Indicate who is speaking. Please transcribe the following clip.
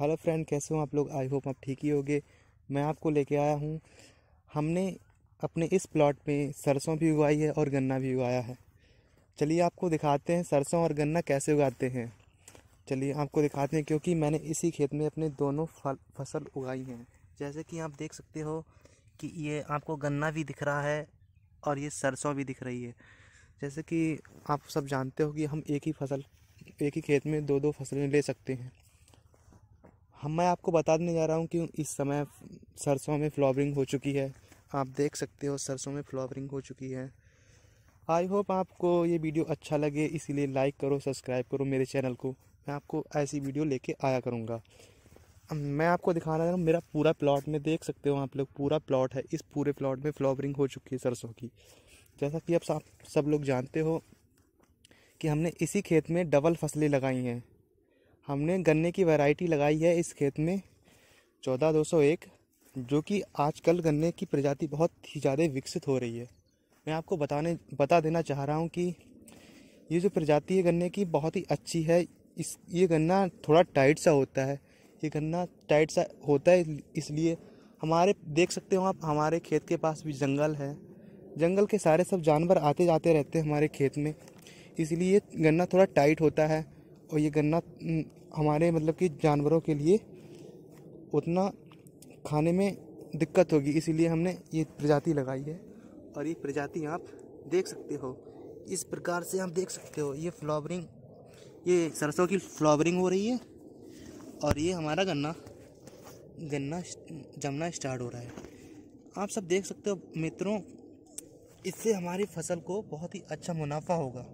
Speaker 1: Hello friend, कैसे हो आप लोग? आई होप आप ठीक ही होगे। मैं आपको लेके आया हूँ। हमने अपने इस प्लॉट में सरसों भी उगाई है और गन्ना भी उगाया है। चलिए आपको दिखाते हैं सरसों और गन्ना कैसे उगाते हैं। चलिए आपको दिखाते हैं क्योंकि मैंने इसी खेत में अपने दोनों फल, फ़सल उगाई हैं। जैसे कि आप देख सकते हो कि ये आपको गन्ना भी दिख रहा है और ये सरसों भी दिख रही है। जैसे कि आप सब जानते हो कि हम एक ही फ़सल, एक ही खेत में दो दो फ़सलें ले सकते हैं। हम, मैं आपको बता देने जा रहा हूँ कि इस समय सरसों में फ्लावरिंग हो चुकी है। आप देख सकते हो सरसों में फ्लावरिंग हो चुकी है। आई होप आपको ये वीडियो अच्छा लगे, इसीलिए लाइक करो, सब्सक्राइब करो मेरे चैनल को। मैं आपको ऐसी वीडियो लेके आया करूँगा। मैं आपको दिखाना चाह रहा हूँ, मेरा पूरा प्लॉट में देख सकते हो आप लोग, पूरा प्लॉट है। इस पूरे प्लॉट में फ्लावरिंग हो चुकी है सरसों की। जैसा कि सब सब लोग जानते हो कि हमने इसी खेत में डबल फ़सलें लगाई हैं। हमने गन्ने की वैरायटी लगाई है इस खेत में चौदह दो सौ एक, जो कि आजकल गन्ने की प्रजाति बहुत ही ज़्यादा विकसित हो रही है। मैं आपको बताने, बता देना चाह रहा हूँ कि ये जो प्रजाति है गन्ने की बहुत ही अच्छी है। इस, ये गन्ना थोड़ा टाइट सा होता है। ये गन्ना टाइट सा होता है इसलिए हमारे, देख सकते हो आप, हमारे खेत के पास भी जंगल है। जंगल के सारे सब जानवर आते जाते रहते हैं हमारे खेत में। इसलिए गन्ना थोड़ा टाइट होता है। और ये गन्ना हमारे मतलब कि जानवरों के लिए उतना खाने में दिक्कत होगी, इसीलिए हमने ये प्रजाति लगाई है। और ये प्रजाति आप देख सकते हो, इस प्रकार से आप देख सकते हो, ये फ्लावरिंग, ये सरसों की फ्लावरिंग हो रही है और ये हमारा गन्ना गन्ना जमना स्टार्ट हो रहा है। आप सब देख सकते हो मित्रों, इससे हमारी फ़सल को बहुत ही अच्छा मुनाफा होगा।